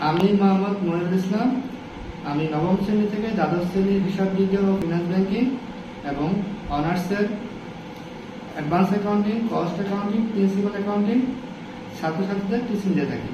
আমি মোহাম্মদ মনিরুল ইসলাম। আমি নবম শ্রেণি থেকে দ্বাদশ শ্রেণির হিসাব বিজ্ঞান ও ফিনান্স ব্যাংকিং এবং অনার্সের advance accounting cost accounting principal accounting ছাত্রছাত্রীদের টিচিং দিয়ে থাকি।